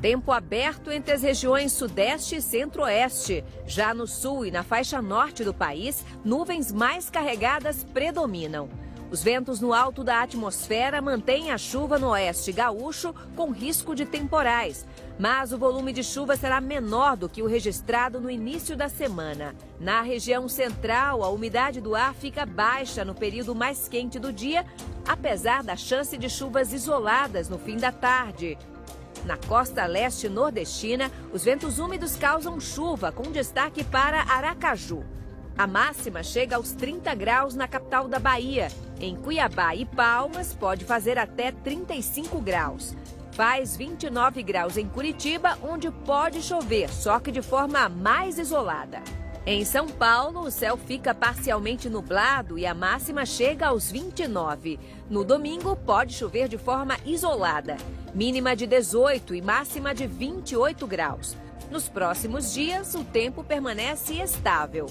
Tempo aberto entre as regiões Sudeste e Centro-Oeste. Já no sul e na faixa norte do país, nuvens mais carregadas predominam. Os ventos no alto da atmosfera mantêm a chuva no oeste gaúcho com risco de temporais. Mas o volume de chuva será menor do que o registrado no início da semana. Na região central, a umidade do ar fica baixa no período mais quente do dia, apesar da chance de chuvas isoladas no fim da tarde. Na costa leste nordestina, os ventos úmidos causam chuva, com destaque para Aracaju. A máxima chega aos 30 graus na capital da Bahia. Em Cuiabá e Palmas, pode fazer até 35 graus. Faz 29 graus em Curitiba, onde pode chover, só que de forma mais isolada. Em São Paulo, o céu fica parcialmente nublado e a máxima chega aos 29. No domingo, pode chover de forma isolada, mínima de 18 e máxima de 28 graus. Nos próximos dias, o tempo permanece estável.